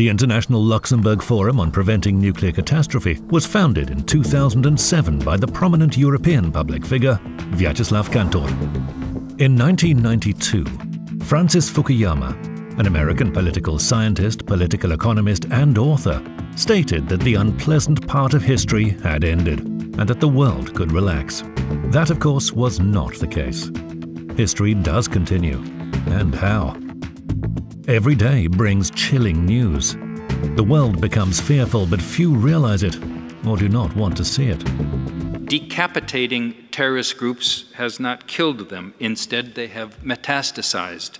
The International Luxembourg Forum on Preventing Nuclear Catastrophe was founded in 2007 by the prominent European public figure Vyacheslav Kantor. In 1992, Francis Fukuyama, an American political scientist, political economist, and author, stated that the unpleasant part of history had ended and that the world could relax. That, of course, was not the case. History does continue. And how? Every day brings chilling news. The world becomes fearful, but few realize it or do not want to see it. Decapitating terrorist groups has not killed them. Instead, they have metastasized.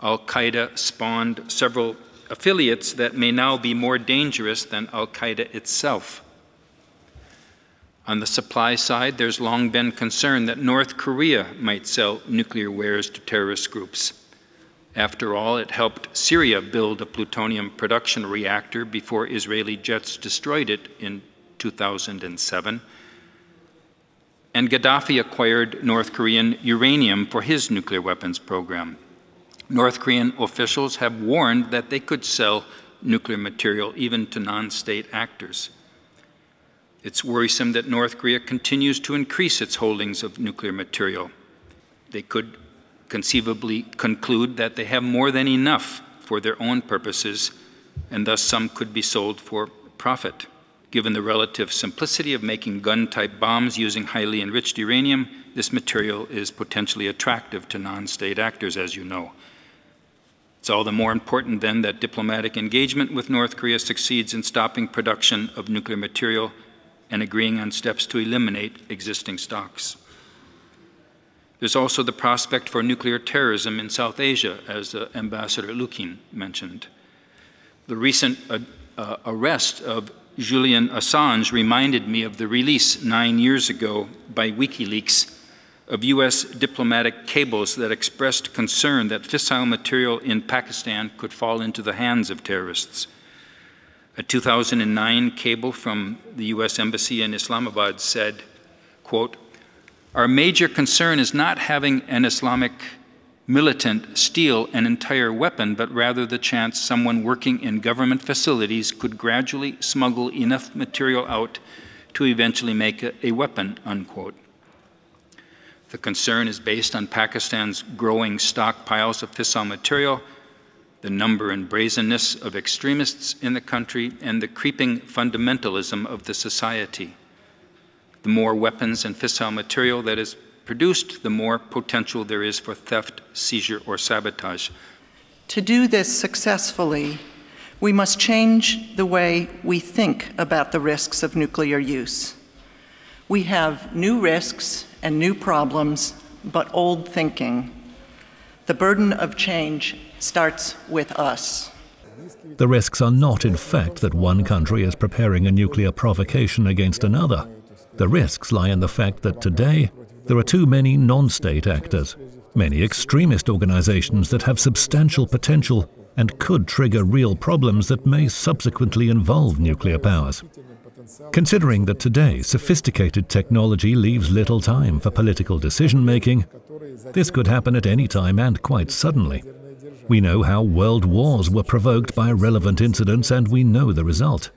Al Qaeda spawned several affiliates that may now be more dangerous than Al Qaeda itself. On the supply side, there's long been concern that North Korea might sell nuclear wares to terrorist groups. After all, it helped Syria build a plutonium production reactor before Israeli jets destroyed it in 2007. And Gaddafi acquired North Korean uranium for his nuclear weapons program. North Korean officials have warned that they could sell nuclear material even to non state actors. It's worrisome that North Korea continues to increase its holdings of nuclear material. They could conceivably conclude that they have more than enough for their own purposes, and thus some could be sold for profit. Given the relative simplicity of making gun type bombs using highly enriched uranium, this material is potentially attractive to non state actors, as you know. It's all the more important then that diplomatic engagement with North Korea succeeds in stopping production of nuclear material and agreeing on steps to eliminate existing stocks. There's also the prospect for nuclear terrorism in South Asia, as uh, Ambassador Lukin mentioned. The recent uh, uh, arrest of Julian Assange reminded me of the release nine years ago by WikiLeaks of U.S. diplomatic cables that expressed concern that fissile material in Pakistan could fall into the hands of terrorists. A 2009 cable from the U.S. Embassy in Islamabad said, quote, our major concern is not having an Islamic militant steal an entire weapon, but rather the chance someone working in government facilities could gradually smuggle enough material out to eventually make a, a weapon, unquote. The concern is based on Pakistan's growing stockpiles of fissile material, the number and brazenness of extremists in the country, and the creeping fundamentalism of the society. The more weapons and fissile material that is produced, the more potential there is for theft, seizure, or sabotage. To do this successfully, we must change the way we think about the risks of nuclear use. We have new risks and new problems, but old thinking. The burden of change starts with us. The risks are not, in fact, that one country is preparing a nuclear provocation against another. The risks lie in the fact that today there are too many non-state actors, many extremist organizations that have substantial potential and could trigger real problems that may subsequently involve nuclear powers. Considering that today sophisticated technology leaves little time for political decision-making, this could happen at any time and quite suddenly. We know how world wars were provoked by relevant incidents and we know the result.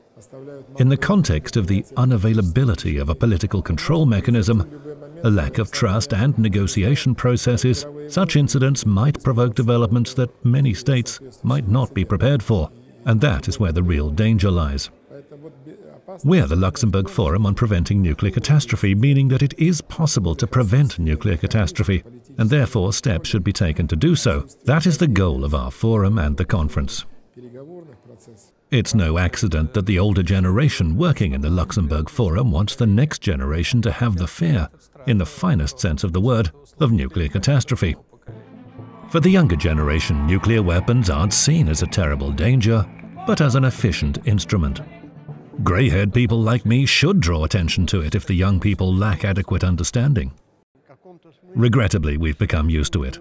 In the context of the unavailability of a political control mechanism, a lack of trust and negotiation processes, such incidents might provoke developments that many states might not be prepared for, and that is where the real danger lies. We're the Luxembourg Forum on Preventing Nuclear Catastrophe, meaning that it is possible to prevent nuclear catastrophe, and therefore steps should be taken to do so. That is the goal of our forum and the conference. It's no accident that the older generation working in the Luxembourg Forum wants the next generation to have the fear, in the finest sense of the word, of nuclear catastrophe. For the younger generation, nuclear weapons aren't seen as a terrible danger, but as an efficient instrument. Grey-haired people like me should draw attention to it if the young people lack adequate understanding. Regrettably, we've become used to it.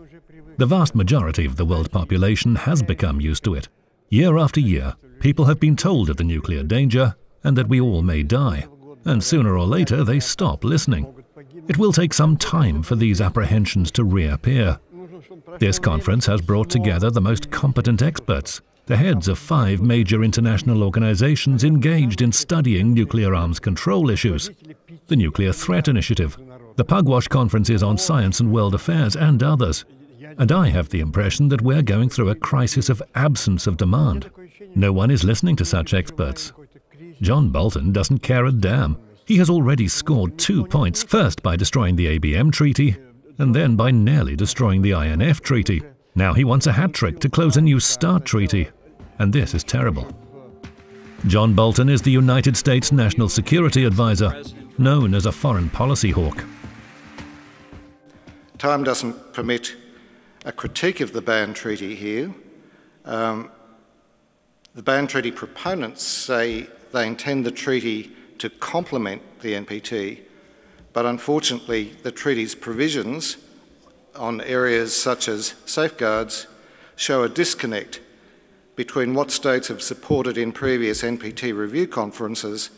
The vast majority of the world population has become used to it. Year after year, People have been told of the nuclear danger and that we all may die, and sooner or later they stop listening. It will take some time for these apprehensions to reappear. This conference has brought together the most competent experts, the heads of five major international organizations engaged in studying nuclear arms control issues the Nuclear Threat Initiative, the Pugwash Conferences on Science and World Affairs, and others. And I have the impression that we're going through a crisis of absence of demand. No one is listening to such experts. John Bolton doesn't care a damn. He has already scored two points, first by destroying the ABM Treaty, and then by nearly destroying the INF Treaty. Now he wants a hat trick to close a new START treaty and this is terrible. John Bolton is the United States National Security Advisor, known as a foreign policy hawk. Time doesn't permit a critique of the Ban Treaty here. Um, the Ban Treaty proponents say they intend the treaty to complement the NPT, but unfortunately, the treaty's provisions on areas such as safeguards show a disconnect between what states have supported in previous NPT review conferences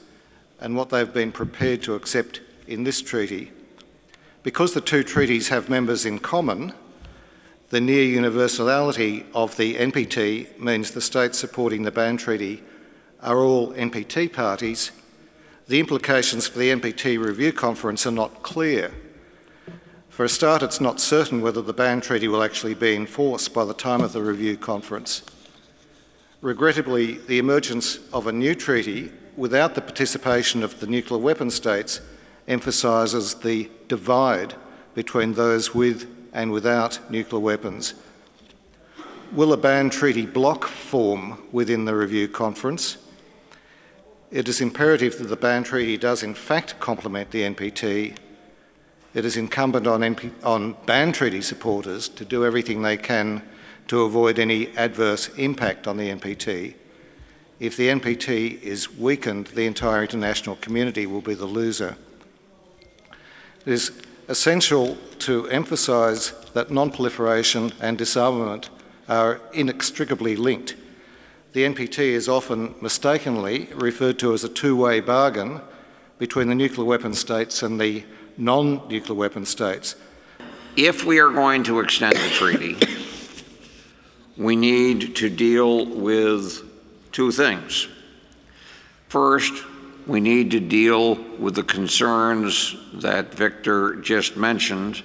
and what they've been prepared to accept in this treaty. Because the two treaties have members in common, the near universality of the NPT means the states supporting the Ban Treaty are all NPT parties. The implications for the NPT review conference are not clear. For a start, it's not certain whether the Ban Treaty will actually be enforced by the time of the review conference. Regrettably, the emergence of a new treaty without the participation of the nuclear weapon states emphasises the divide between those with and without nuclear weapons. Will a ban treaty bloc form within the review conference? It is imperative that the ban treaty does in fact complement the NPT. It is incumbent on, on ban treaty supporters to do everything they can to avoid any adverse impact on the NPT. If the NPT is weakened, the entire international community will be the loser. It is essential to emphasise that non-proliferation and disarmament are inextricably linked. The NPT is often mistakenly referred to as a two-way bargain between the nuclear weapon states and the non-nuclear weapon states. If we are going to extend the treaty, we need to deal with two things. First, we need to deal with the concerns that Victor just mentioned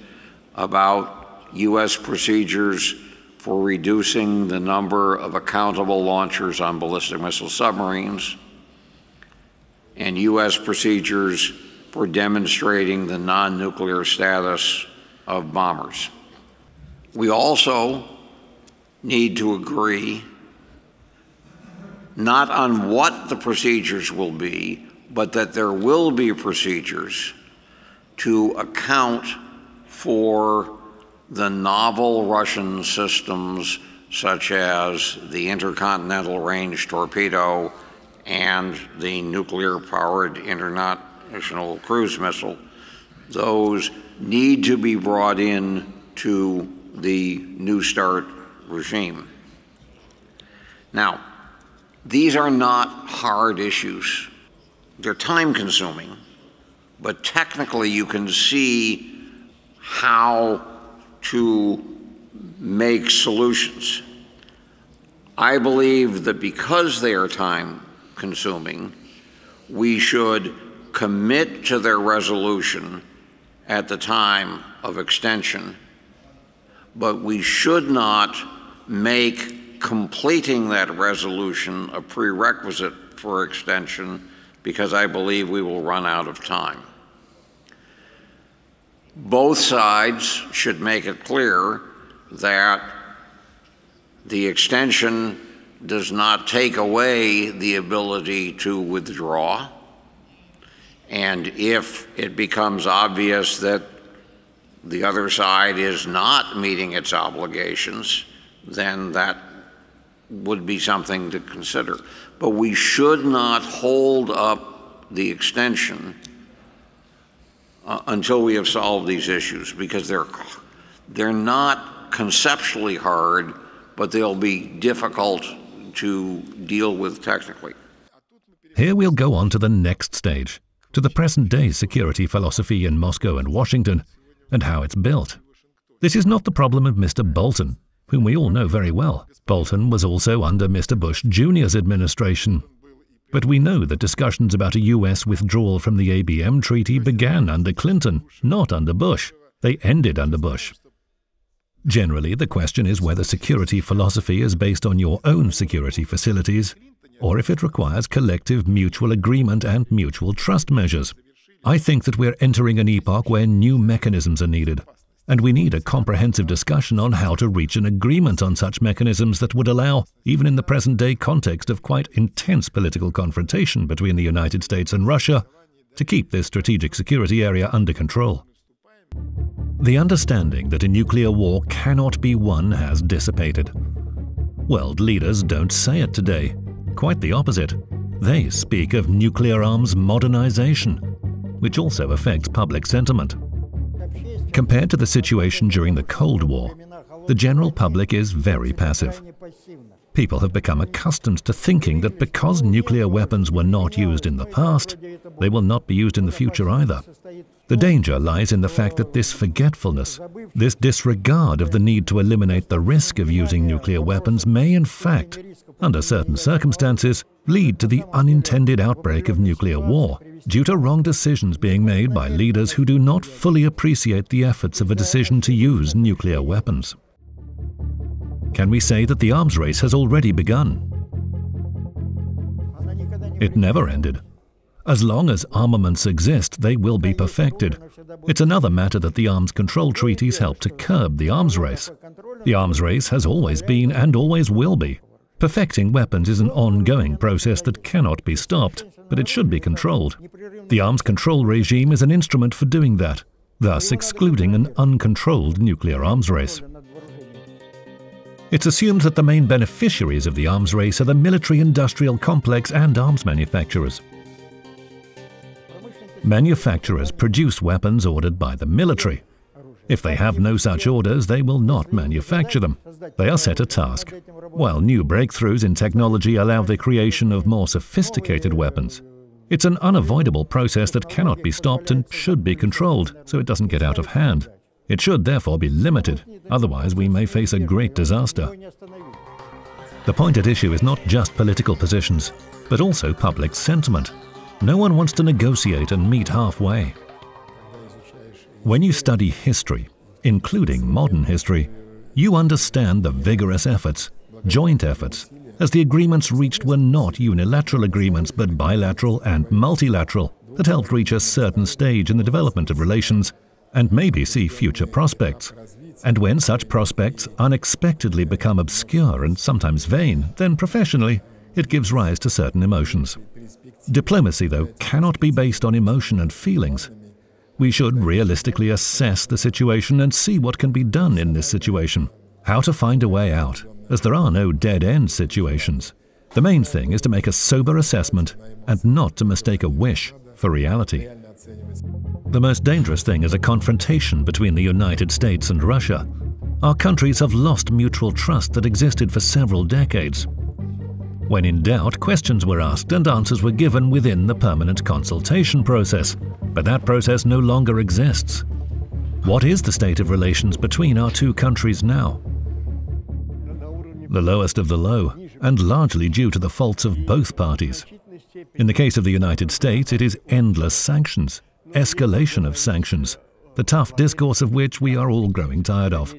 about U.S. procedures for reducing the number of accountable launchers on ballistic missile submarines and U.S. procedures for demonstrating the non-nuclear status of bombers. We also need to agree not on what the procedures will be, but that there will be procedures to account for the novel Russian systems such as the intercontinental range torpedo and the nuclear powered international cruise missile. Those need to be brought in to the New START regime. Now, these are not hard issues. They're time consuming, but technically you can see how to make solutions. I believe that because they are time consuming, we should commit to their resolution at the time of extension, but we should not make completing that resolution a prerequisite for extension because I believe we will run out of time. Both sides should make it clear that the extension does not take away the ability to withdraw. And if it becomes obvious that the other side is not meeting its obligations, then that would be something to consider. But we should not hold up the extension uh, until we have solved these issues because they're, they're not conceptually hard, but they'll be difficult to deal with technically. Here we'll go on to the next stage, to the present day security philosophy in Moscow and Washington, and how it's built. This is not the problem of Mr. Bolton. Whom we all know very well. Bolton was also under Mr. Bush Jr.'s administration. But we know that discussions about a US withdrawal from the ABM treaty began under Clinton, not under Bush. They ended under Bush. Generally, the question is whether security philosophy is based on your own security facilities or if it requires collective mutual agreement and mutual trust measures. I think that we're entering an epoch where new mechanisms are needed, and we need a comprehensive discussion on how to reach an agreement on such mechanisms that would allow, even in the present day context of quite intense political confrontation between the United States and Russia, to keep this strategic security area under control. The understanding that a nuclear war cannot be won has dissipated. World leaders don't say it today. Quite the opposite. They speak of nuclear arms modernization, which also affects public sentiment. Compared to the situation during the Cold War, the general public is very passive. People have become accustomed to thinking that because nuclear weapons were not used in the past, they will not be used in the future either. The danger lies in the fact that this forgetfulness, this disregard of the need to eliminate the risk of using nuclear weapons may in fact, under certain circumstances, lead to the unintended outbreak of nuclear war due to wrong decisions being made by leaders who do not fully appreciate the efforts of a decision to use nuclear weapons. Can we say that the arms race has already begun? It never ended. As long as armaments exist, they will be perfected. It's another matter that the arms control treaties help to curb the arms race. The arms race has always been and always will be. Perfecting weapons is an ongoing process that cannot be stopped, but it should be controlled. The arms control regime is an instrument for doing that, thus excluding an uncontrolled nuclear arms race. It's assumed that the main beneficiaries of the arms race are the military industrial complex and arms manufacturers. Manufacturers produce weapons ordered by the military. If they have no such orders, they will not manufacture them. They are set a task, while new breakthroughs in technology allow the creation of more sophisticated weapons. It's an unavoidable process that cannot be stopped and should be controlled so it doesn't get out of hand. It should therefore be limited, otherwise we may face a great disaster. The point at issue is not just political positions, but also public sentiment. No one wants to negotiate and meet halfway. When you study history, including modern history, you understand the vigorous efforts, joint efforts, as the agreements reached were not unilateral agreements but bilateral and multilateral that helped reach a certain stage in the development of relations and maybe see future prospects. And when such prospects unexpectedly become obscure and sometimes vain, then professionally, it gives rise to certain emotions. Diplomacy, though, cannot be based on emotion and feelings. We should realistically assess the situation and see what can be done in this situation, how to find a way out, as there are no dead end situations. The main thing is to make a sober assessment and not to mistake a wish for reality. The most dangerous thing is a confrontation between the United States and Russia. Our countries have lost mutual trust that existed for several decades. When in doubt, questions were asked and answers were given within the permanent consultation process, but that process no longer exists. What is the state of relations between our two countries now? The lowest of the low, and largely due to the faults of both parties. In the case of the United States, it is endless sanctions, escalation of sanctions, the tough discourse of which we are all growing tired of.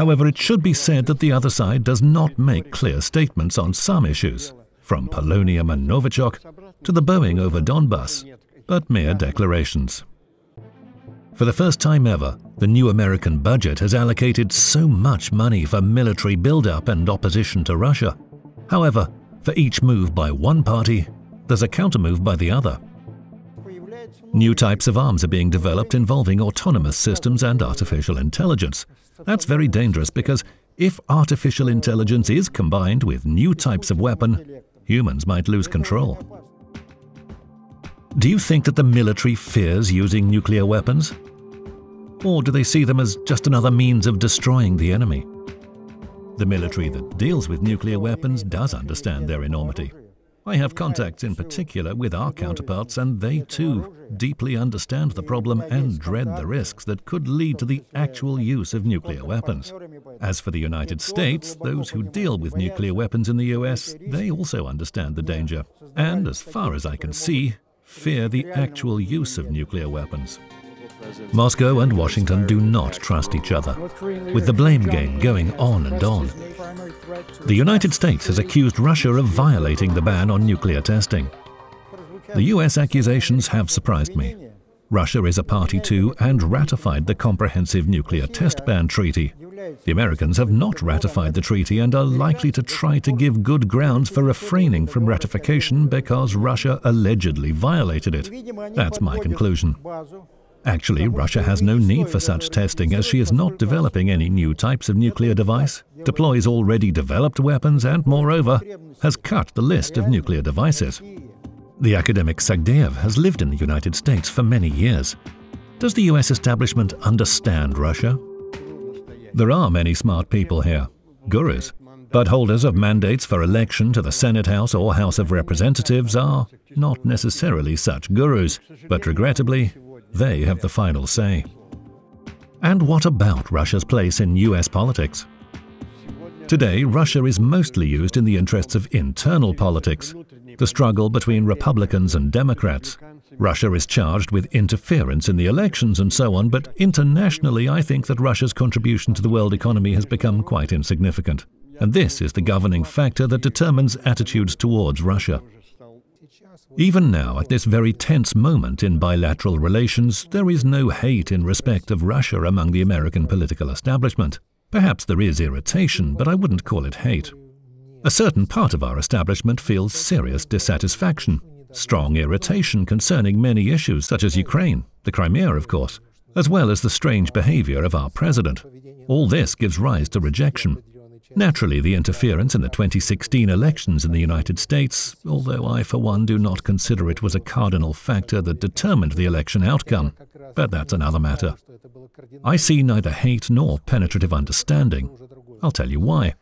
However, it should be said that the other side does not make clear statements on some issues, from polonium and Novichok to the Boeing over Donbass, but mere declarations. For the first time ever, the new American budget has allocated so much money for military buildup and opposition to Russia. However, for each move by one party, there's a countermove by the other. New types of arms are being developed involving autonomous systems and artificial intelligence. That's very dangerous because if artificial intelligence is combined with new types of weapon, humans might lose control. Do you think that the military fears using nuclear weapons? Or do they see them as just another means of destroying the enemy? The military that deals with nuclear weapons does understand their enormity. I have contacts in particular with our counterparts, and they too deeply understand the problem and dread the risks that could lead to the actual use of nuclear weapons. As for the United States, those who deal with nuclear weapons in the US, they also understand the danger, and as far as I can see, fear the actual use of nuclear weapons. Moscow and Washington do not trust each other, with the blame game going on and on. The United States has accused Russia of violating the ban on nuclear testing. The US accusations have surprised me. Russia is a party to and ratified the Comprehensive Nuclear Test Ban Treaty. The Americans have not ratified the treaty and are likely to try to give good grounds for refraining from ratification because Russia allegedly violated it. That's my conclusion. Actually, Russia has no need for such testing as she is not developing any new types of nuclear device, deploys already developed weapons, and moreover, has cut the list of nuclear devices. The academic Sagdeev has lived in the United States for many years. Does the US establishment understand Russia? There are many smart people here, gurus, but holders of mandates for election to the Senate House or House of Representatives are not necessarily such gurus, but regrettably, they have the final say. And what about Russia's place in US politics? Today, Russia is mostly used in the interests of internal politics, the struggle between Republicans and Democrats. Russia is charged with interference in the elections and so on, but internationally, I think that Russia's contribution to the world economy has become quite insignificant. And this is the governing factor that determines attitudes towards Russia. Even now, at this very tense moment in bilateral relations, there is no hate in respect of Russia among the American political establishment. Perhaps there is irritation, but I wouldn't call it hate. A certain part of our establishment feels serious dissatisfaction, strong irritation concerning many issues such as Ukraine, the Crimea, of course, as well as the strange behavior of our president. All this gives rise to rejection. Naturally, the interference in the 2016 elections in the United States, although I for one do not consider it was a cardinal factor that determined the election outcome, but that's another matter. I see neither hate nor penetrative understanding. I'll tell you why.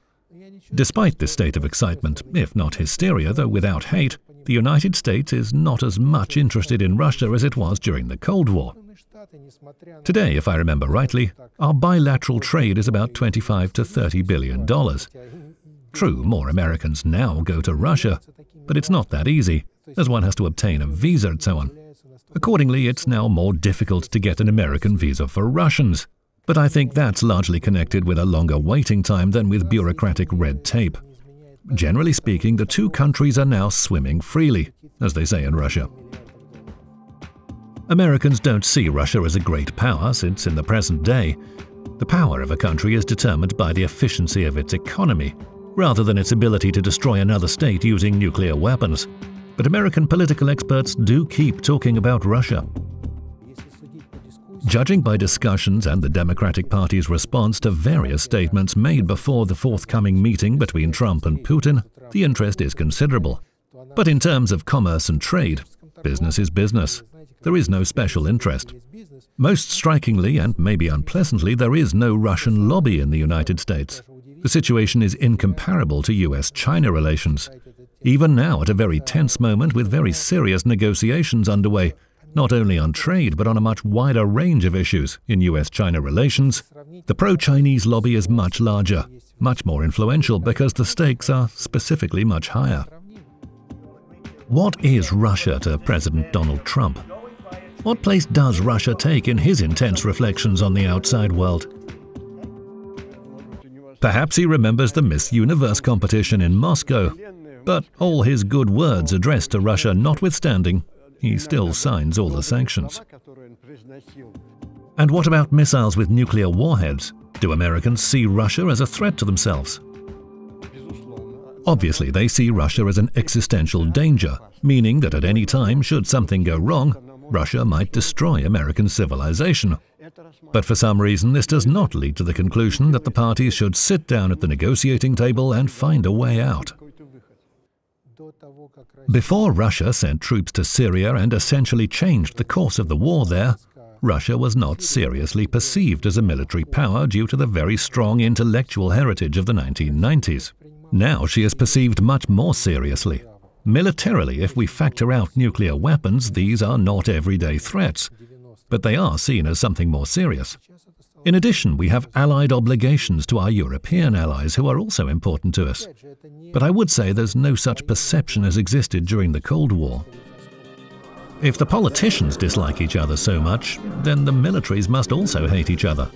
Despite this state of excitement, if not hysteria, though without hate, the United States is not as much interested in Russia as it was during the Cold War. Today, if I remember rightly, our bilateral trade is about 25 to 30 billion dollars. True, more Americans now go to Russia, but it's not that easy, as one has to obtain a visa and so on. Accordingly, it's now more difficult to get an American visa for Russians. But I think that's largely connected with a longer waiting time than with bureaucratic red tape. Generally speaking, the two countries are now swimming freely, as they say in Russia. Americans don't see Russia as a great power since, in the present day, the power of a country is determined by the efficiency of its economy, rather than its ability to destroy another state using nuclear weapons. But American political experts do keep talking about Russia. Judging by discussions and the Democratic Party's response to various statements made before the forthcoming meeting between Trump and Putin, the interest is considerable. But in terms of commerce and trade, business is business. There is no special interest. Most strikingly, and maybe unpleasantly, there is no Russian lobby in the United States. The situation is incomparable to US China relations. Even now, at a very tense moment with very serious negotiations underway, not only on trade but on a much wider range of issues in US China relations, the pro Chinese lobby is much larger, much more influential because the stakes are specifically much higher. What is Russia to President Donald Trump? What place does Russia take in his intense reflections on the outside world? Perhaps he remembers the Miss Universe competition in Moscow, but all his good words addressed to Russia notwithstanding, he still signs all the sanctions. And what about missiles with nuclear warheads? Do Americans see Russia as a threat to themselves? Obviously, they see Russia as an existential danger, meaning that at any time, should something go wrong, Russia might destroy American civilization. But for some reason, this does not lead to the conclusion that the parties should sit down at the negotiating table and find a way out. Before Russia sent troops to Syria and essentially changed the course of the war there, Russia was not seriously perceived as a military power due to the very strong intellectual heritage of the 1990s. Now she is perceived much more seriously. Militarily, if we factor out nuclear weapons, these are not everyday threats, but they are seen as something more serious. In addition, we have allied obligations to our European allies who are also important to us. But I would say there's no such perception as existed during the Cold War. If the politicians dislike each other so much, then the militaries must also hate each other.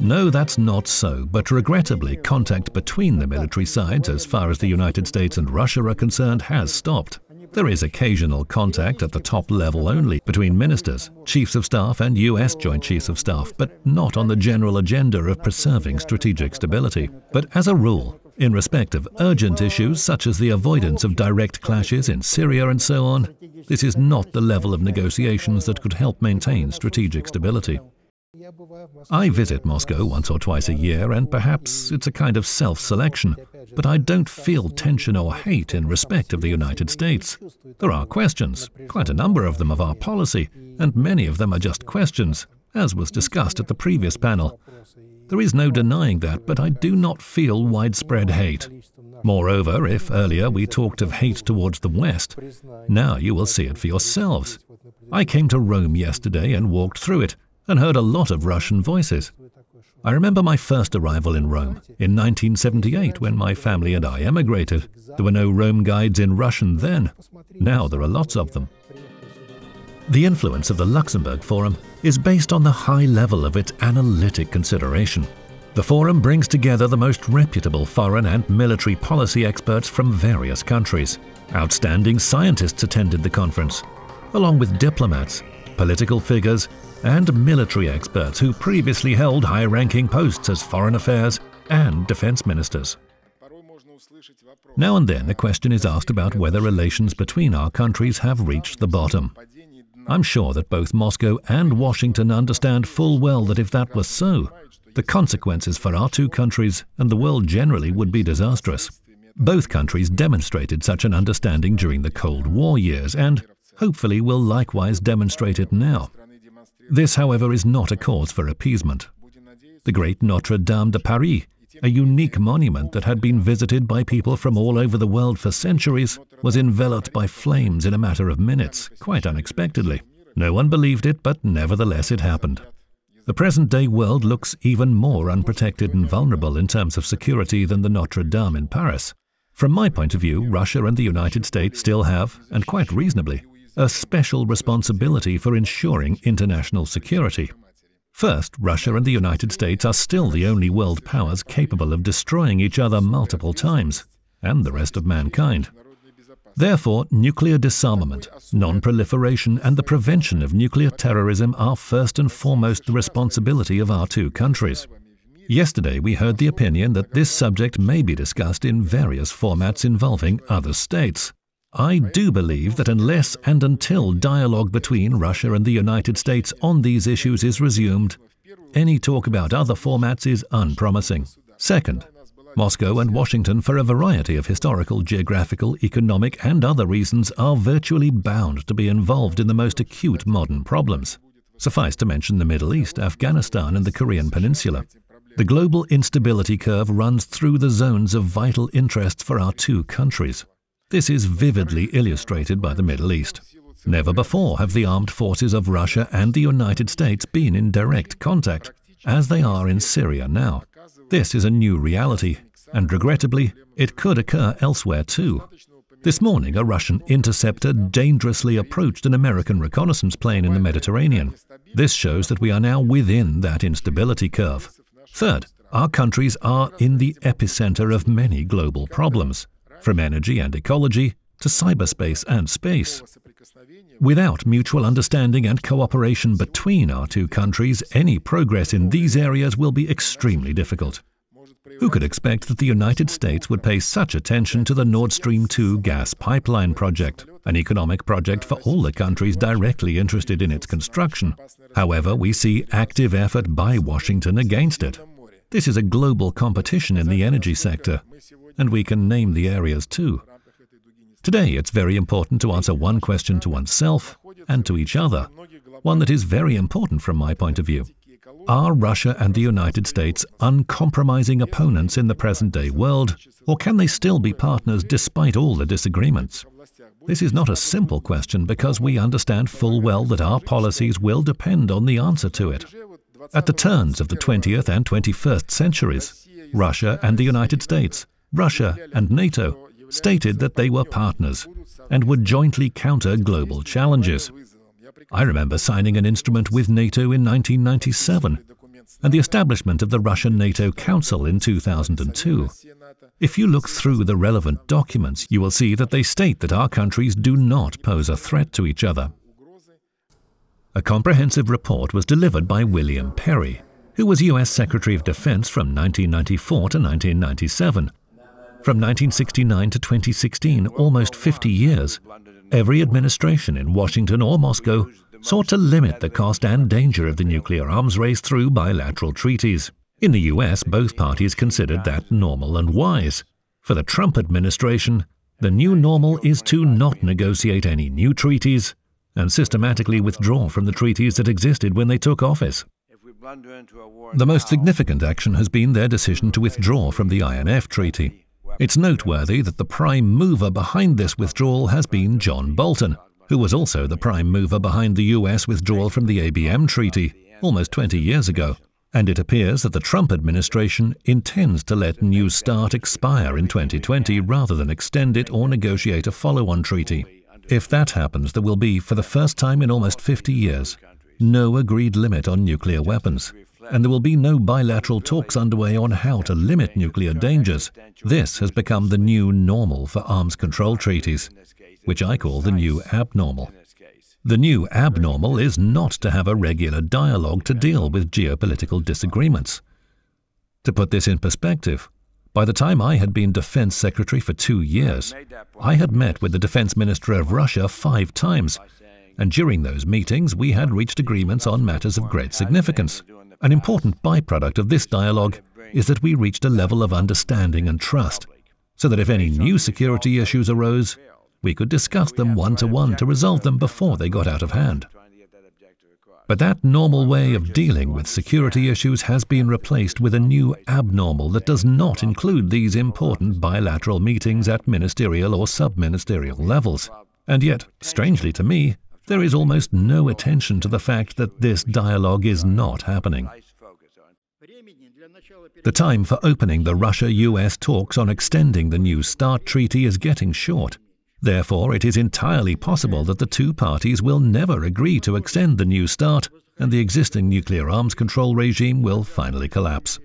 No, that's not so, but regrettably, contact between the military sides, as far as the United States and Russia are concerned, has stopped. There is occasional contact at the top level only between ministers, chiefs of staff, and US Joint Chiefs of Staff, but not on the general agenda of preserving strategic stability. But as a rule, in respect of urgent issues such as the avoidance of direct clashes in Syria and so on, this is not the level of negotiations that could help maintain strategic stability. I visit Moscow once or twice a year, and perhaps it's a kind of self selection, but I don't feel tension or hate in respect of the United States. There are questions, quite a number of them of our policy, and many of them are just questions, as was discussed at the previous panel. There is no denying that, but I do not feel widespread hate. Moreover, if earlier we talked of hate towards the West, now you will see it for yourselves. I came to Rome yesterday and walked through it and heard a lot of Russian voices. I remember my first arrival in Rome in 1978 when my family and I emigrated. There were no Rome guides in Russian then. Now there are lots of them. The influence of the Luxembourg Forum is based on the high level of its analytic consideration. The forum brings together the most reputable foreign and military policy experts from various countries. Outstanding scientists attended the conference, along with diplomats, political figures, and military experts who previously held high ranking posts as foreign affairs and defense ministers. Now and then a question is asked about whether relations between our countries have reached the bottom. I'm sure that both Moscow and Washington understand full well that if that were so, the consequences for our two countries and the world generally would be disastrous. Both countries demonstrated such an understanding during the Cold War years and hopefully will likewise demonstrate it now. This, however, is not a cause for appeasement. The great Notre Dame de Paris, a unique monument that had been visited by people from all over the world for centuries, was enveloped by flames in a matter of minutes, quite unexpectedly. No one believed it, but nevertheless it happened. The present day world looks even more unprotected and vulnerable in terms of security than the Notre Dame in Paris. From my point of view, Russia and the United States still have, and quite reasonably, a special responsibility for ensuring international security. First, Russia and the United States are still the only world powers capable of destroying each other multiple times, and the rest of mankind. Therefore, nuclear disarmament, non proliferation, and the prevention of nuclear terrorism are first and foremost the responsibility of our two countries. Yesterday, we heard the opinion that this subject may be discussed in various formats involving other states. I do believe that unless and until dialogue between Russia and the United States on these issues is resumed, any talk about other formats is unpromising. Second, Moscow and Washington, for a variety of historical, geographical, economic, and other reasons, are virtually bound to be involved in the most acute modern problems. Suffice to mention the Middle East, Afghanistan, and the Korean Peninsula. The global instability curve runs through the zones of vital interest for our two countries. This is vividly illustrated by the Middle East. Never before have the armed forces of Russia and the United States been in direct contact, as they are in Syria now. This is a new reality, and regrettably, it could occur elsewhere too. This morning, a Russian interceptor dangerously approached an American reconnaissance plane in the Mediterranean. This shows that we are now within that instability curve. Third, our countries are in the epicenter of many global problems from energy and ecology to cyberspace and space. Without mutual understanding and cooperation between our two countries, any progress in these areas will be extremely difficult. Who could expect that the United States would pay such attention to the Nord Stream 2 gas pipeline project, an economic project for all the countries directly interested in its construction? However, we see active effort by Washington against it. This is a global competition in the energy sector, and we can name the areas too. Today, it's very important to answer one question to oneself and to each other, one that is very important from my point of view. Are Russia and the United States uncompromising opponents in the present day world, or can they still be partners despite all the disagreements? This is not a simple question because we understand full well that our policies will depend on the answer to it. At the turns of the 20th and 21st centuries, Russia and the United States, Russia and NATO stated that they were partners and would jointly counter global challenges. I remember signing an instrument with NATO in 1997 and the establishment of the Russian NATO Council in 2002. If you look through the relevant documents, you will see that they state that our countries do not pose a threat to each other. A comprehensive report was delivered by William Perry, who was US Secretary of Defense from 1994 to 1997. From 1969 to 2016, almost 50 years, every administration in Washington or Moscow sought to limit the cost and danger of the nuclear arms race through bilateral treaties. In the US, both parties considered that normal and wise. For the Trump administration, the new normal is to not negotiate any new treaties and systematically withdraw from the treaties that existed when they took office. The most significant action has been their decision to withdraw from the INF Treaty. It's noteworthy that the prime mover behind this withdrawal has been John Bolton, who was also the prime mover behind the US withdrawal from the ABM Treaty almost 20 years ago. And it appears that the Trump administration intends to let New START expire in 2020 rather than extend it or negotiate a follow on treaty. If that happens, there will be, for the first time in almost 50 years, no agreed limit on nuclear weapons, and there will be no bilateral talks underway on how to limit nuclear dangers. This has become the new normal for arms control treaties, which I call the new abnormal. The new abnormal is not to have a regular dialogue to deal with geopolitical disagreements. To put this in perspective, by the time I had been Defense Secretary for two years, I had met with the Defense Minister of Russia five times, and during those meetings we had reached agreements on matters of great significance. An important byproduct of this dialogue is that we reached a level of understanding and trust, so that if any new security issues arose, we could discuss them one to one to resolve them before they got out of hand. But that normal way of dealing with security issues has been replaced with a new abnormal that does not include these important bilateral meetings at ministerial or sub-ministerial levels. And yet, strangely to me, there is almost no attention to the fact that this dialogue is not happening. The time for opening the Russia-US talks on extending the New START treaty is getting short. Therefore, it is entirely possible that the two parties will never agree to extend the New START and the existing nuclear arms control regime will finally collapse.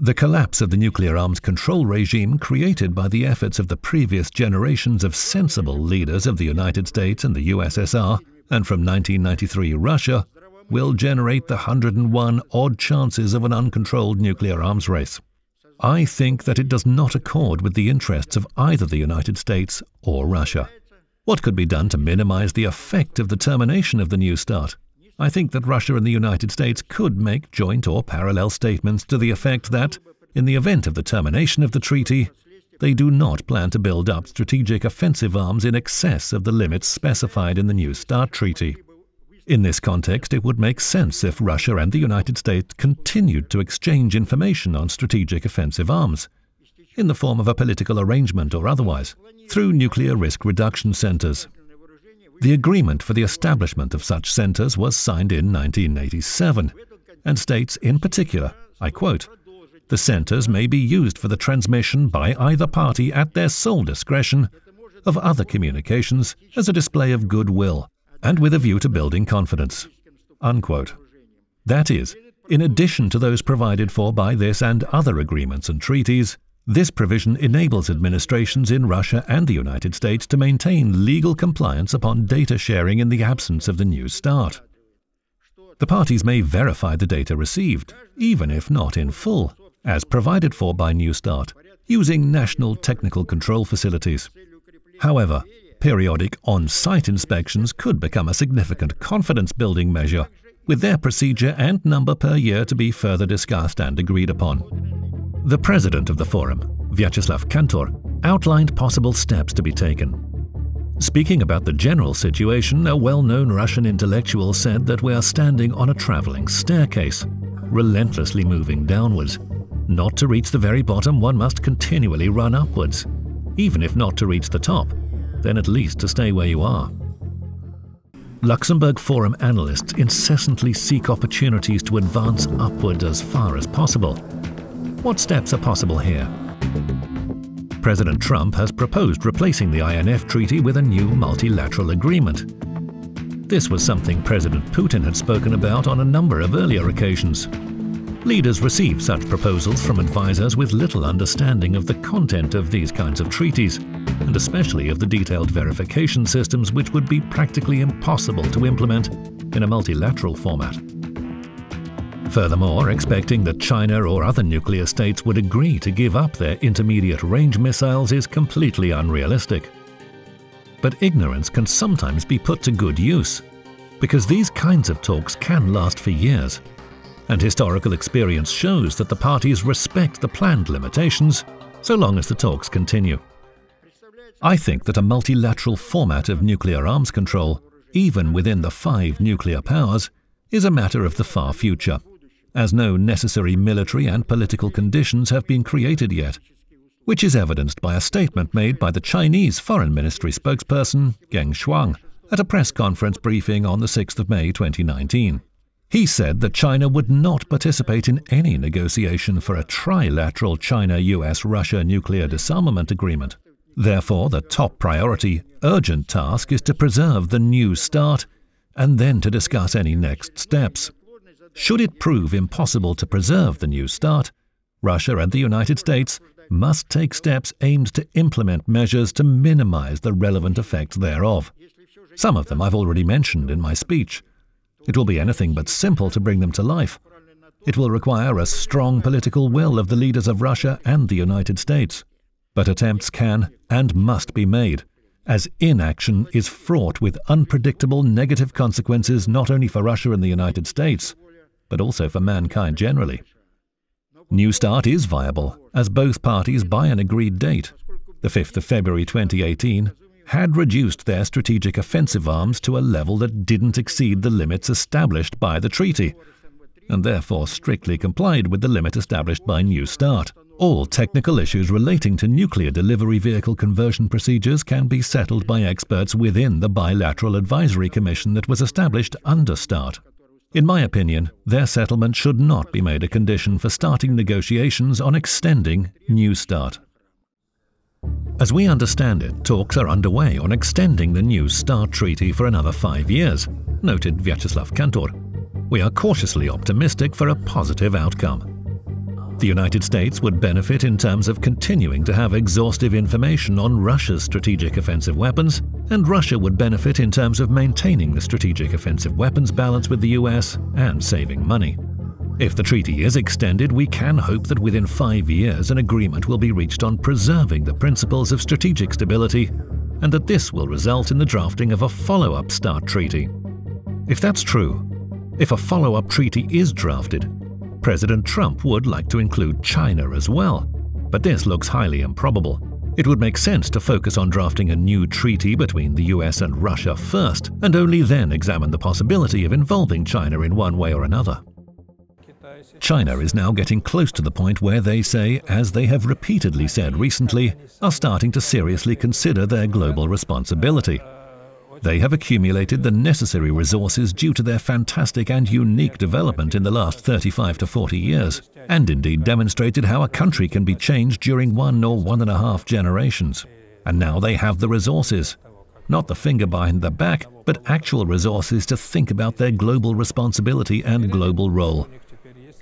The collapse of the nuclear arms control regime created by the efforts of the previous generations of sensible leaders of the United States and the USSR, and from 1993 Russia, will generate the 101 odd chances of an uncontrolled nuclear arms race. I think that it does not accord with the interests of either the United States or Russia. What could be done to minimize the effect of the termination of the New START? I think that Russia and the United States could make joint or parallel statements to the effect that, in the event of the termination of the treaty, they do not plan to build up strategic offensive arms in excess of the limits specified in the New START treaty. In this context, it would make sense if Russia and the United States continued to exchange information on strategic offensive arms, in the form of a political arrangement or otherwise, through nuclear risk reduction centers. The agreement for the establishment of such centers was signed in 1987 and states in particular, I quote, the centers may be used for the transmission by either party at their sole discretion of other communications as a display of goodwill and with a view to building confidence. Unquote. That is, in addition to those provided for by this and other agreements and treaties, this provision enables administrations in Russia and the United States to maintain legal compliance upon data sharing in the absence of the New START. The parties may verify the data received, even if not in full, as provided for by New START, using national technical control facilities. However, Periodic on-site inspections could become a significant confidence-building measure, with their procedure and number per year to be further discussed and agreed upon. The president of the forum, Vyacheslav Kantor, outlined possible steps to be taken. Speaking about the general situation, a well-known Russian intellectual said that we are standing on a traveling staircase, relentlessly moving downwards. Not to reach the very bottom, one must continually run upwards. Even if not to reach the top, then at least to stay where you are. Luxembourg Forum analysts incessantly seek opportunities to advance upward as far as possible. What steps are possible here? President Trump has proposed replacing the INF Treaty with a new multilateral agreement. This was something President Putin had spoken about on a number of earlier occasions. Leaders receive such proposals from advisers with little understanding of the content of these kinds of treaties, and especially of the detailed verification systems which would be practically impossible to implement in a multilateral format. Furthermore, expecting that China or other nuclear states would agree to give up their intermediate range missiles is completely unrealistic. But ignorance can sometimes be put to good use, because these kinds of talks can last for years and historical experience shows that the parties respect the planned limitations so long as the talks continue. I think that a multilateral format of nuclear arms control, even within the five nuclear powers, is a matter of the far future, as no necessary military and political conditions have been created yet, which is evidenced by a statement made by the Chinese Foreign Ministry spokesperson Geng Shuang at a press conference briefing on the 6th of May 2019. He said that China would not participate in any negotiation for a trilateral China US Russia nuclear disarmament agreement. Therefore, the top priority, urgent task is to preserve the new START and then to discuss any next steps. Should it prove impossible to preserve the new START, Russia and the United States must take steps aimed to implement measures to minimize the relevant effects thereof. Some of them I've already mentioned in my speech. It will be anything but simple to bring them to life. It will require a strong political will of the leaders of Russia and the United States. But attempts can and must be made, as inaction is fraught with unpredictable negative consequences not only for Russia and the United States, but also for mankind generally. New START is viable, as both parties, by an agreed date, the 5th of February 2018, had reduced their strategic offensive arms to a level that didn't exceed the limits established by the treaty, and therefore strictly complied with the limit established by New START. All technical issues relating to nuclear delivery vehicle conversion procedures can be settled by experts within the bilateral advisory commission that was established under START. In my opinion, their settlement should not be made a condition for starting negotiations on extending New START. As we understand it, talks are underway on extending the New START treaty for another five years, noted Vyacheslav Kantor. We are cautiously optimistic for a positive outcome. The United States would benefit in terms of continuing to have exhaustive information on Russia's strategic offensive weapons, and Russia would benefit in terms of maintaining the strategic offensive weapons balance with the US and saving money. If the treaty is extended, we can hope that within five years an agreement will be reached on preserving the principles of strategic stability, and that this will result in the drafting of a follow-up START treaty. If that's true, if a follow-up treaty is drafted, President Trump would like to include China as well, but this looks highly improbable. It would make sense to focus on drafting a new treaty between the US and Russia first, and only then examine the possibility of involving China in one way or another. China is now getting close to the point where they say, as they have repeatedly said recently, are starting to seriously consider their global responsibility. They have accumulated the necessary resources due to their fantastic and unique development in the last 35 to 40 years, and indeed demonstrated how a country can be changed during one or one and a half generations. And now they have the resources. Not the finger behind the back, but actual resources to think about their global responsibility and global role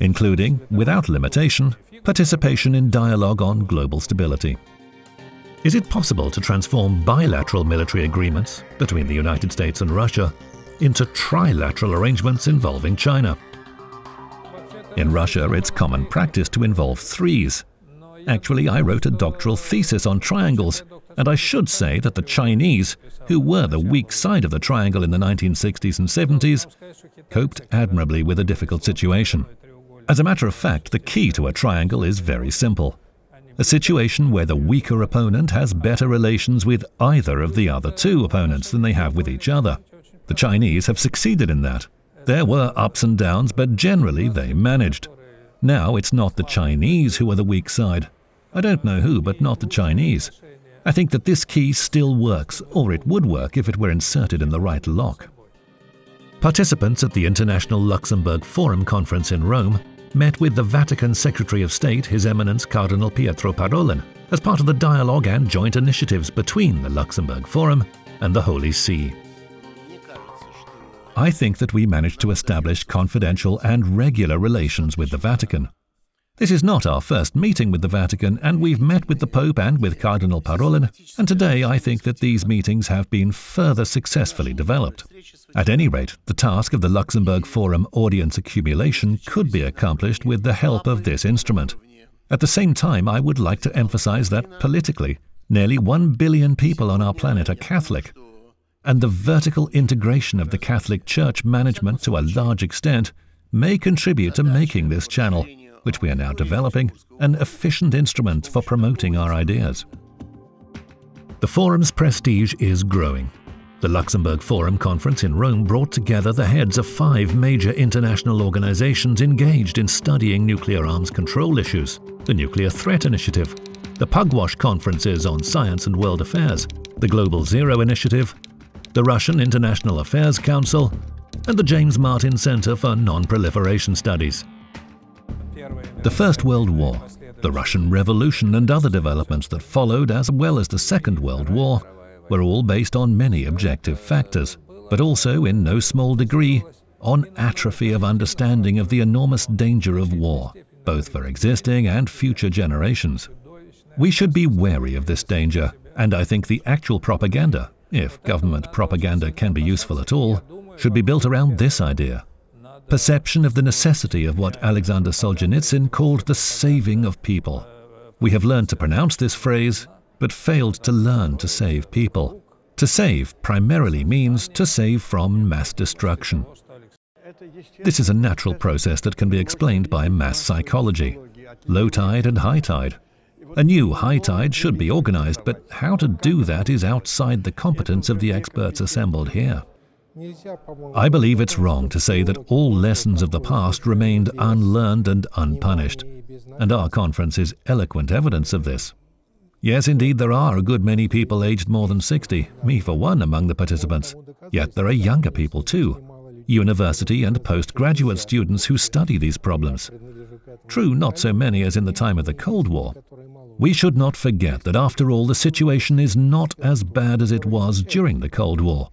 including, without limitation, participation in dialogue on global stability. Is it possible to transform bilateral military agreements between the United States and Russia into trilateral arrangements involving China? In Russia, it's common practice to involve threes. Actually, I wrote a doctoral thesis on triangles, and I should say that the Chinese, who were the weak side of the triangle in the 1960s and 70s, coped admirably with a difficult situation. As a matter of fact, the key to a triangle is very simple. A situation where the weaker opponent has better relations with either of the other two opponents than they have with each other. The Chinese have succeeded in that. There were ups and downs, but generally they managed. Now it's not the Chinese who are the weak side. I don't know who, but not the Chinese. I think that this key still works, or it would work if it were inserted in the right lock. Participants at the International Luxembourg Forum conference in Rome met with the Vatican Secretary of State, His Eminence Cardinal Pietro Parolin, as part of the dialogue and joint initiatives between the Luxembourg Forum and the Holy See. I think that we managed to establish confidential and regular relations with the Vatican. This is not our first meeting with the Vatican, and we've met with the Pope and with Cardinal Parolin, and today I think that these meetings have been further successfully developed. At any rate, the task of the Luxembourg Forum audience accumulation could be accomplished with the help of this instrument. At the same time, I would like to emphasize that politically, nearly 1 billion people on our planet are Catholic, and the vertical integration of the Catholic Church management to a large extent may contribute to making this channel which we are now developing, an efficient instrument for promoting our ideas. The forum's prestige is growing. The Luxembourg Forum Conference in Rome brought together the heads of five major international organizations engaged in studying nuclear arms control issues the Nuclear Threat Initiative, the Pugwash Conferences on Science and World Affairs, the Global Zero Initiative, the Russian International Affairs Council, and the James Martin Center for Non-Proliferation Studies. The First World War, the Russian Revolution and other developments that followed as well as the Second World War were all based on many objective factors, but also in no small degree on atrophy of understanding of the enormous danger of war, both for existing and future generations. We should be wary of this danger, and I think the actual propaganda, if government propaganda can be useful at all, should be built around this idea perception of the necessity of what Alexander Solzhenitsyn called the saving of people. We have learned to pronounce this phrase, but failed to learn to save people. To save primarily means to save from mass destruction. This is a natural process that can be explained by mass psychology, low tide and high tide. A new high tide should be organized, but how to do that is outside the competence of the experts assembled here. I believe it's wrong to say that all lessons of the past remained unlearned and unpunished, and our conference is eloquent evidence of this. Yes, indeed, there are a good many people aged more than 60, me for one among the participants. Yet there are younger people too, university and postgraduate students who study these problems. True, not so many as in the time of the Cold War. We should not forget that after all, the situation is not as bad as it was during the Cold War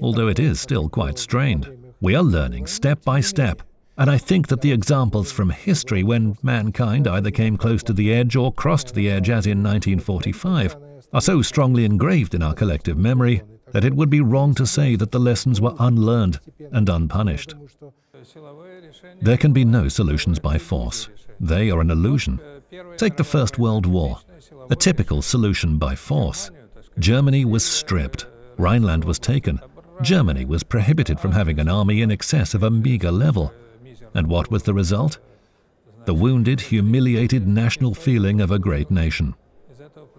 although it is still quite strained. We are learning step by step, and I think that the examples from history when mankind either came close to the edge or crossed the edge, as in 1945, are so strongly engraved in our collective memory that it would be wrong to say that the lessons were unlearned and unpunished. There can be no solutions by force. They are an illusion. Take the First World War, a typical solution by force. Germany was stripped, Rhineland was taken. Germany was prohibited from having an army in excess of a meager level. And what was the result? The wounded, humiliated national feeling of a great nation.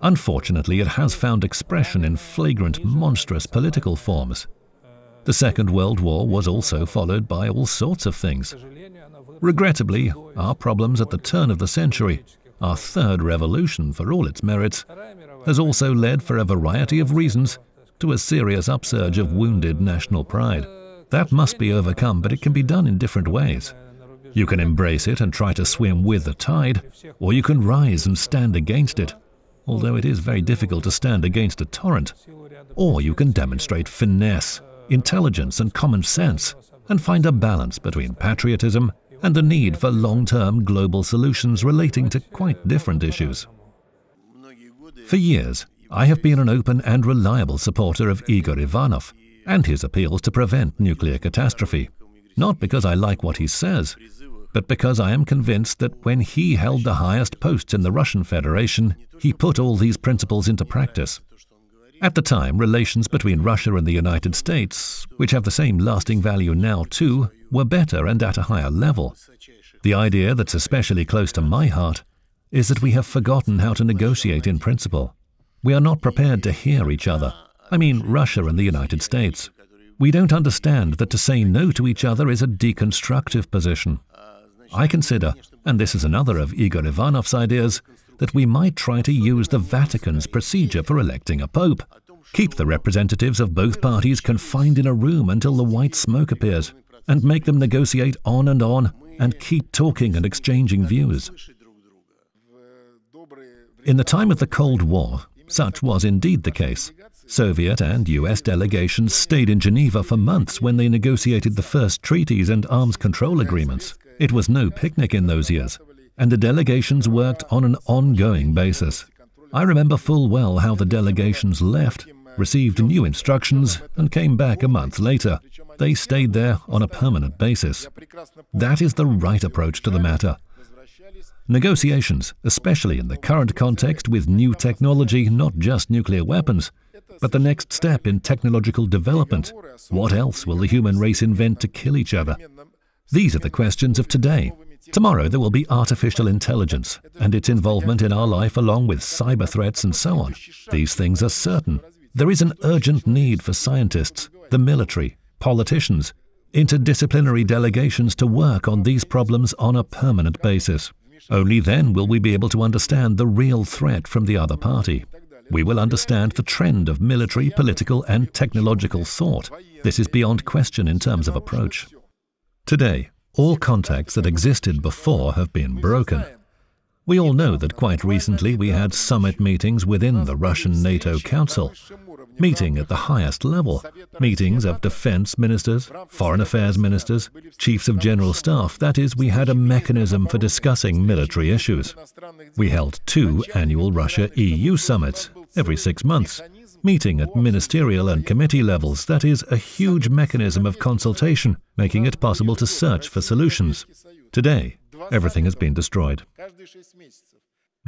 Unfortunately, it has found expression in flagrant, monstrous political forms. The Second World War was also followed by all sorts of things. Regrettably, our problems at the turn of the century, our third revolution for all its merits, has also led for a variety of reasons to a serious upsurge of wounded national pride. That must be overcome, but it can be done in different ways. You can embrace it and try to swim with the tide, or you can rise and stand against it, although it is very difficult to stand against a torrent. Or you can demonstrate finesse, intelligence, and common sense, and find a balance between patriotism and the need for long-term global solutions relating to quite different issues. For years, I have been an open and reliable supporter of Igor Ivanov and his appeals to prevent nuclear catastrophe, not because I like what he says, but because I am convinced that when he held the highest posts in the Russian Federation, he put all these principles into practice. At the time, relations between Russia and the United States, which have the same lasting value now too, were better and at a higher level. The idea that's especially close to my heart is that we have forgotten how to negotiate in principle. We are not prepared to hear each other. I mean, Russia and the United States. We don't understand that to say no to each other is a deconstructive position. I consider, and this is another of Igor Ivanov's ideas, that we might try to use the Vatican's procedure for electing a pope. Keep the representatives of both parties confined in a room until the white smoke appears, and make them negotiate on and on and keep talking and exchanging views. In the time of the Cold War, such was indeed the case. Soviet and US delegations stayed in Geneva for months when they negotiated the first treaties and arms control agreements. It was no picnic in those years, and the delegations worked on an ongoing basis. I remember full well how the delegations left, received new instructions, and came back a month later. They stayed there on a permanent basis. That is the right approach to the matter. Negotiations, especially in the current context with new technology, not just nuclear weapons, but the next step in technological development. What else will the human race invent to kill each other? These are the questions of today. Tomorrow there will be artificial intelligence and its involvement in our life along with cyber threats and so on. These things are certain. There is an urgent need for scientists, the military, politicians, interdisciplinary delegations to work on these problems on a permanent basis. Only then will we be able to understand the real threat from the other party. We will understand the trend of military, political, and technological thought. This is beyond question in terms of approach. Today, all contacts that existed before have been broken. We all know that quite recently we had summit meetings within the Russian NATO Council, meeting at the highest level, meetings of defense ministers, foreign affairs ministers, chiefs of general staff. That is, we had a mechanism for discussing military issues. We held two annual Russia EU summits every six months, meeting at ministerial and committee levels. That is a huge mechanism of consultation, making it possible to search for solutions. Today, everything has been destroyed.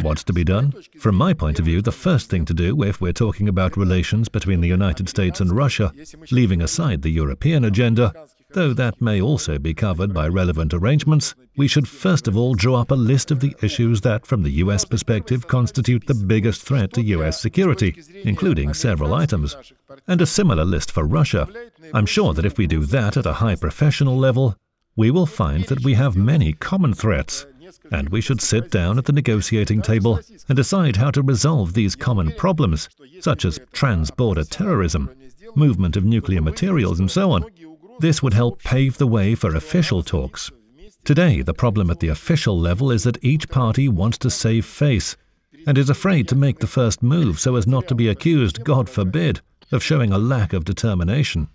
What's to be done? From my point of view, the first thing to do if we're talking about relations between the United States and Russia, leaving aside the European agenda, though that may also be covered by relevant arrangements, we should first of all draw up a list of the issues that, from the US perspective, constitute the biggest threat to US security, including several items, and a similar list for Russia. I'm sure that if we do that at a high professional level, we will find that we have many common threats and we should sit down at the negotiating table and decide how to resolve these common problems, such as trans-border terrorism, movement of nuclear materials, and so on. This would help pave the way for official talks. Today, the problem at the official level is that each party wants to save face and is afraid to make the first move so as not to be accused, God forbid, of showing a lack of determination.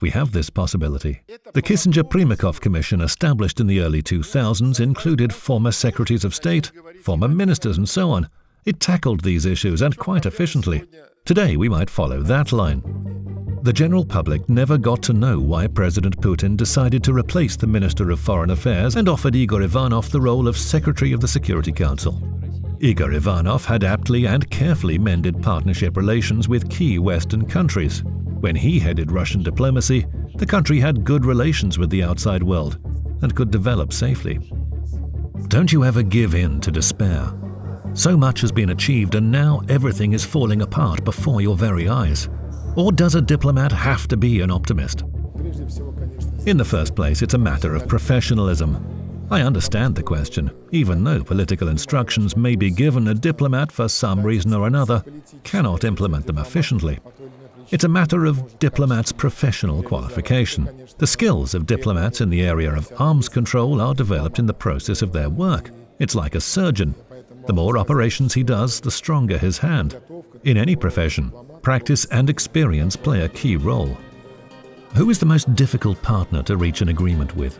We have this possibility. The Kissinger-Primakov Commission established in the early 2000s included former secretaries of state, former ministers and so on. It tackled these issues and quite efficiently. Today we might follow that line. The general public never got to know why President Putin decided to replace the Minister of Foreign Affairs and offered Igor Ivanov the role of Secretary of the Security Council. Igor Ivanov had aptly and carefully mended partnership relations with key Western countries, when he headed Russian diplomacy, the country had good relations with the outside world and could develop safely. Don't you ever give in to despair. So much has been achieved and now everything is falling apart before your very eyes. Or does a diplomat have to be an optimist? In the first place, it's a matter of professionalism. I understand the question. Even though political instructions may be given, a diplomat, for some reason or another, cannot implement them efficiently. It's a matter of diplomats' professional qualification. The skills of diplomats in the area of arms control are developed in the process of their work. It's like a surgeon. The more operations he does, the stronger his hand. In any profession, practice and experience play a key role. Who is the most difficult partner to reach an agreement with?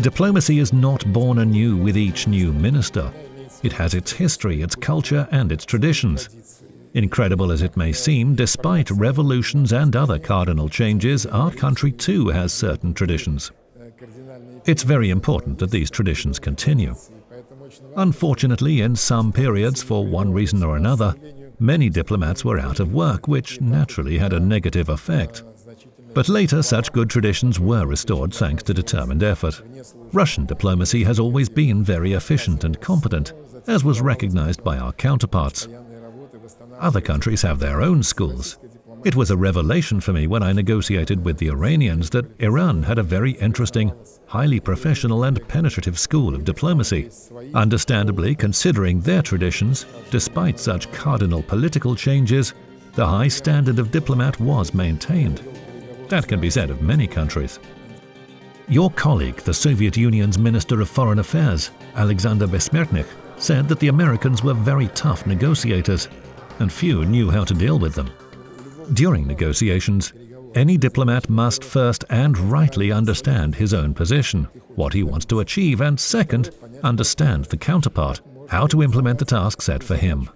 Diplomacy is not born anew with each new minister. It has its history, its culture, and its traditions. Incredible as it may seem, despite revolutions and other cardinal changes, our country too has certain traditions. It's very important that these traditions continue. Unfortunately, in some periods, for one reason or another, many diplomats were out of work, which naturally had a negative effect. But later, such good traditions were restored thanks to determined effort. Russian diplomacy has always been very efficient and competent, as was recognized by our counterparts. Other countries have their own schools. It was a revelation for me when I negotiated with the Iranians that Iran had a very interesting, highly professional and penetrative school of diplomacy. Understandably, considering their traditions, despite such cardinal political changes, the high standard of diplomat was maintained. That can be said of many countries. Your colleague, the Soviet Union's Minister of Foreign Affairs, Alexander Bessmertnykh, said that the Americans were very tough negotiators, and few knew how to deal with them. During negotiations, any diplomat must first and rightly understand his own position, what he wants to achieve, and second, understand the counterpart, how to implement the task set for him.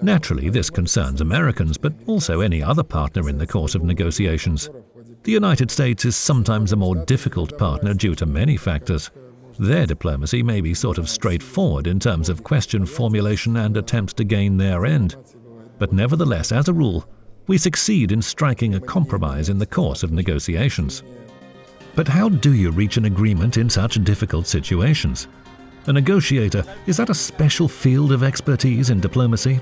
Naturally, this concerns Americans, but also any other partner in the course of negotiations. The United States is sometimes a more difficult partner due to many factors. Their diplomacy may be sort of straightforward in terms of question formulation and attempts to gain their end. But nevertheless, as a rule, we succeed in striking a compromise in the course of negotiations. But how do you reach an agreement in such difficult situations? A negotiator, is that a special field of expertise in diplomacy?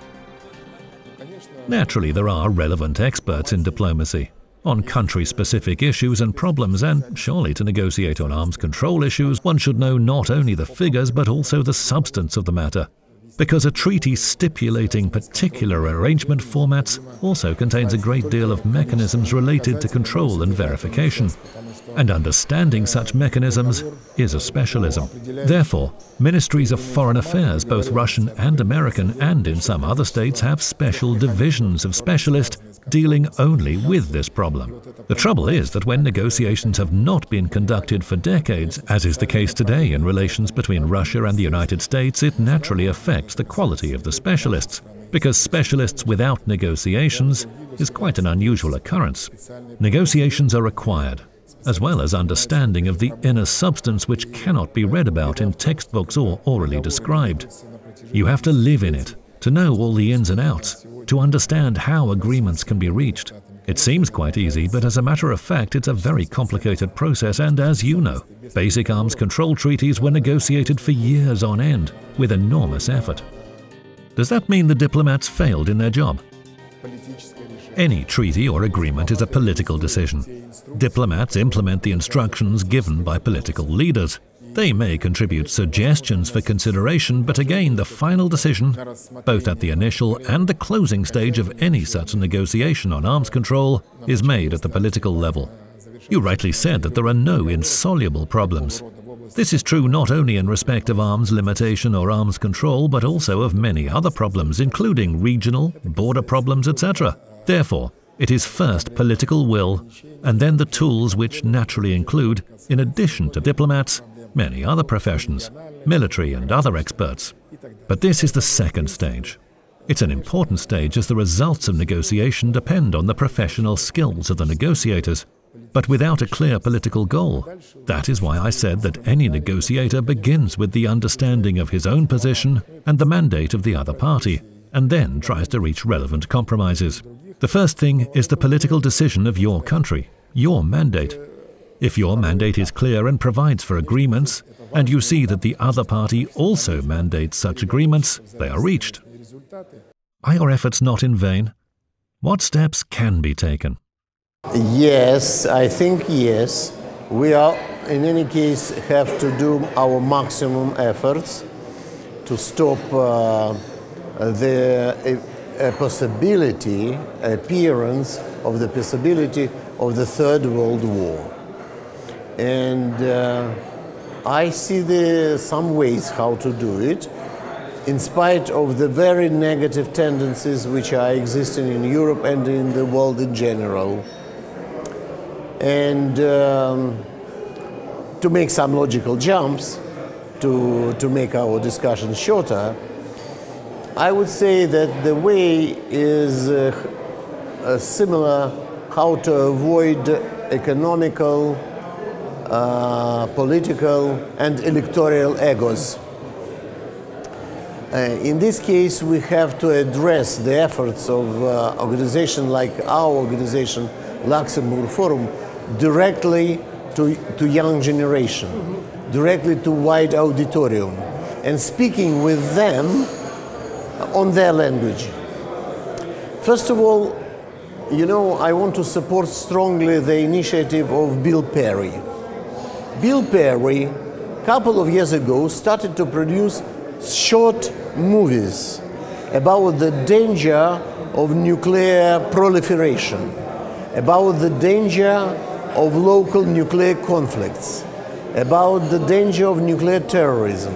Naturally, there are relevant experts in diplomacy on country specific issues and problems, and surely to negotiate on arms control issues, one should know not only the figures but also the substance of the matter because a treaty stipulating particular arrangement formats also contains a great deal of mechanisms related to control and verification. And understanding such mechanisms is a specialism. Therefore, ministries of foreign affairs, both Russian and American, and in some other states, have special divisions of specialists dealing only with this problem. The trouble is that when negotiations have not been conducted for decades, as is the case today in relations between Russia and the United States, it naturally affects the quality of the specialists, because specialists without negotiations is quite an unusual occurrence. Negotiations are required, as well as understanding of the inner substance which cannot be read about in textbooks or orally described. You have to live in it, to know all the ins and outs, to understand how agreements can be reached. It seems quite easy, but as a matter of fact, it's a very complicated process, and as you know, basic arms control treaties were negotiated for years on end, with enormous effort. Does that mean the diplomats failed in their job? Any treaty or agreement is a political decision. Diplomats implement the instructions given by political leaders. They may contribute suggestions for consideration, but again, the final decision, both at the initial and the closing stage of any such negotiation on arms control, is made at the political level. You rightly said that there are no insoluble problems. This is true not only in respect of arms limitation or arms control, but also of many other problems, including regional, border problems, etc. Therefore, it is first political will, and then the tools which naturally include, in addition to diplomats, many other professions, military and other experts. But this is the second stage. It's an important stage as the results of negotiation depend on the professional skills of the negotiators, but without a clear political goal. That is why I said that any negotiator begins with the understanding of his own position and the mandate of the other party, and then tries to reach relevant compromises. The first thing is the political decision of your country, your mandate. If your mandate is clear and provides for agreements, and you see that the other party also mandates such agreements, they are reached. Are your efforts not in vain? What steps can be taken? Yes, I think yes. We are, in any case, have to do our maximum efforts to stop uh, the uh, possibility, appearance of the possibility of the Third World War. And uh, I see the, some ways how to do it, in spite of the very negative tendencies which are existing in Europe and in the world in general. And um, to make some logical jumps, to, to make our discussion shorter, I would say that the way is uh, similar how to avoid economical uh, political and electoral egos. Uh, in this case, we have to address the efforts of uh, organizations like our organization, Luxembourg Forum, directly to, to young generation, mm -hmm. directly to wide auditorium, and speaking with them on their language. First of all, you know, I want to support strongly the initiative of Bill Perry. Bill Perry, a couple of years ago, started to produce short movies about the danger of nuclear proliferation, about the danger of local nuclear conflicts, about the danger of nuclear terrorism,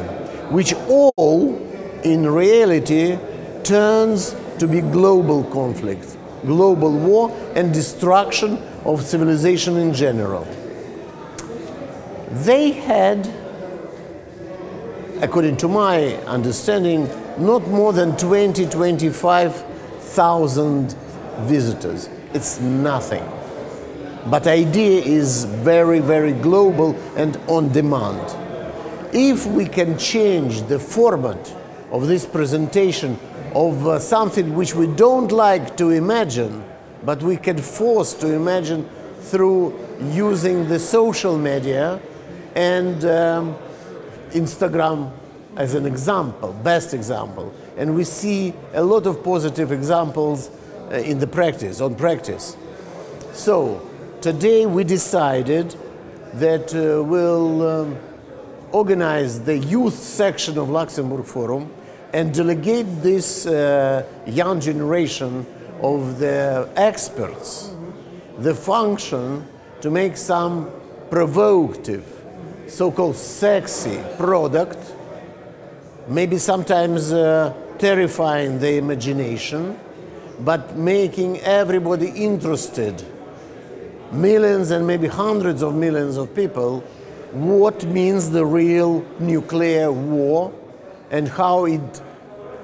which all, in reality, turns to be global conflict, global war, and destruction of civilization in general. They had, according to my understanding, not more than 20, 25,000 visitors. It's nothing. But idea is very, very global and on demand. If we can change the format of this presentation of uh, something which we don't like to imagine, but we can force to imagine through using the social media and um, Instagram as an example, best example. And we see a lot of positive examples uh, in the practice, on practice. So today we decided that uh, we'll um, organize the youth section of Luxembourg Forum and delegate this uh, young generation of the experts the function to make some provocative, so-called sexy product, maybe sometimes uh, terrifying the imagination, but making everybody interested, millions and maybe hundreds of millions of people, what means the real nuclear war and how it,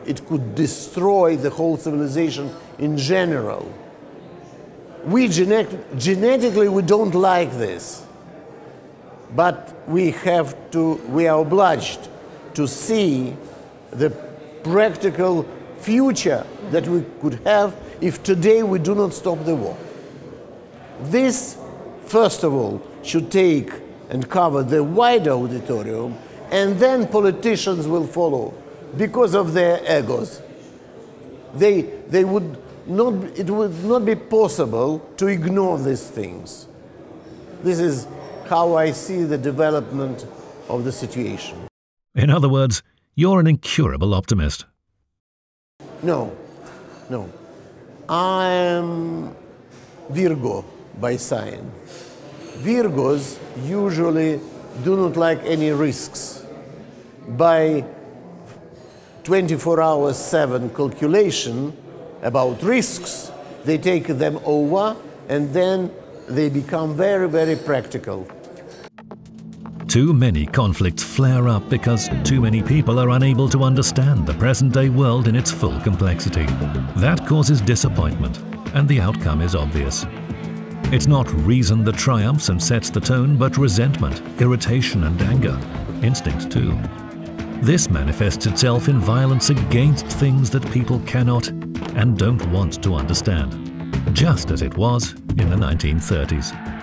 it could destroy the whole civilization in general. We genet genetically we don't like this, but we have to, we are obliged to see the practical future that we could have if today we do not stop the war. This, first of all, should take and cover the wider auditorium and then politicians will follow because of their egos. They, they would not, it would not be possible to ignore these things. This is how I see the development of the situation. In other words, you're an incurable optimist. No, no. I am Virgo by sign. Virgos usually do not like any risks. By 24 hours 7 calculation about risks, they take them over and then they become very, very practical. Too many conflicts flare up because too many people are unable to understand the present day world in its full complexity. That causes disappointment, and the outcome is obvious. It's not reason that triumphs and sets the tone, but resentment, irritation, and anger. Instinct, too. This manifests itself in violence against things that people cannot and don't want to understand, just as it was in the 1930s.